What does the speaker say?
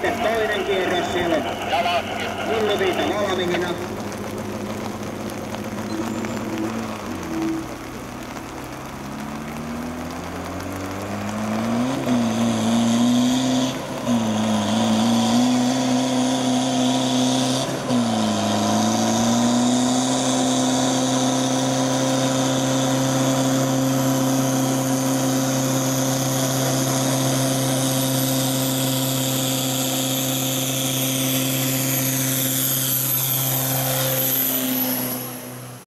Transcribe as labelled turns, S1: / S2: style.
S1: sitten toinen kierros siellä. Myllyviita valmiina.